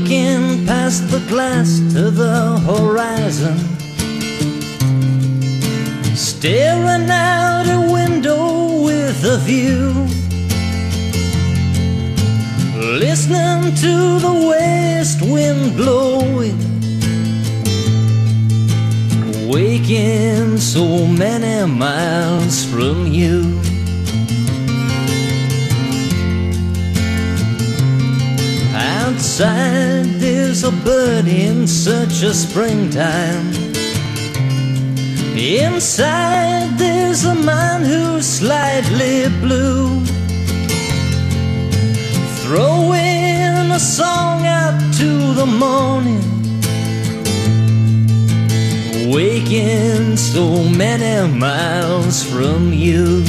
Looking past the glass to the horizon Staring out a window with a view Listening to the west wind blowing Waking so many miles from you Outside there's a bird in search of springtime. Inside there's a man who's slightly blue. Throwing a song out to the morning. Waking so many miles from you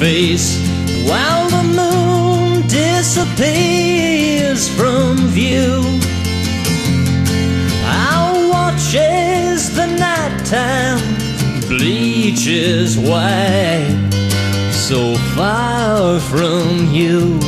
face While the moon disappears from view. I'll watch as the nighttime bleaches white So far from you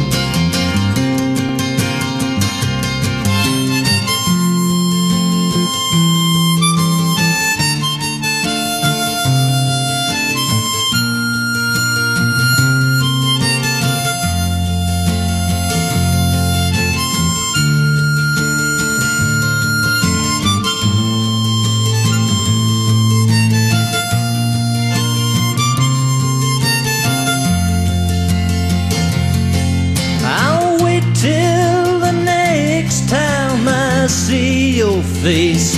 face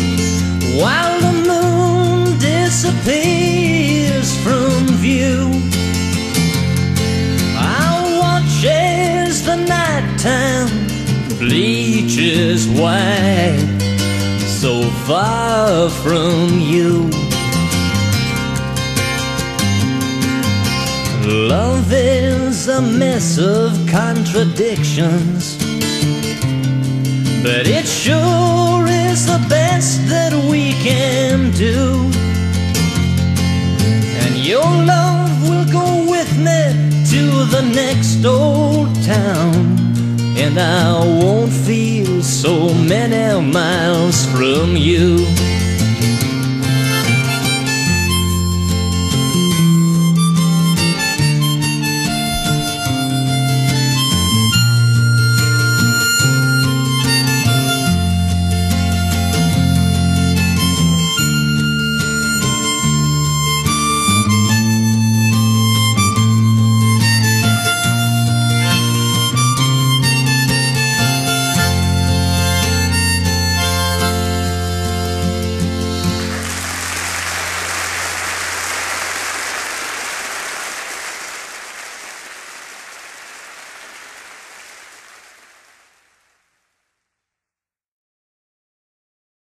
While the moon disappears from view. I'll watch as the nighttime bleaches white So far from you. Love is a mess of contradictions, but it sure is the best that we can do. And your love will go with me to the next old town, and I won't feel so many miles from you.